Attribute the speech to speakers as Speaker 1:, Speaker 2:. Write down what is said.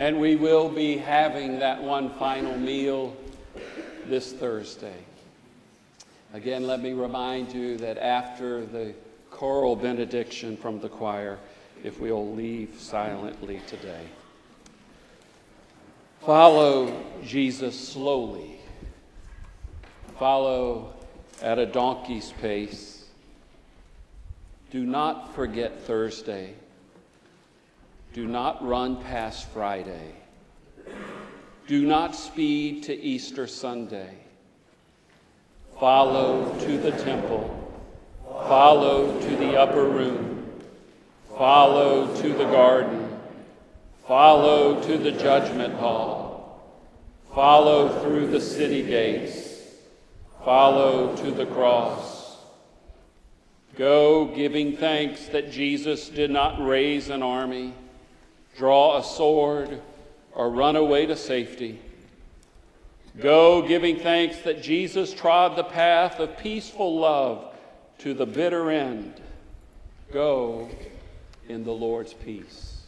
Speaker 1: And we will be having that one final meal this Thursday. Again, let me remind you that after the choral benediction from the choir, if we'll leave silently today. Follow Jesus slowly. Follow at a donkey's pace. Do not forget Thursday. Do not run past Friday. Do not speed to Easter Sunday. Follow to the temple. Follow to the upper room. Follow to the garden. Follow to the judgment hall. Follow through the city gates. Follow to the cross. Go giving thanks that Jesus did not raise an army, draw a sword, or run away to safety. Go giving thanks that Jesus trod the path of peaceful love to the bitter end. Go in the Lord's peace.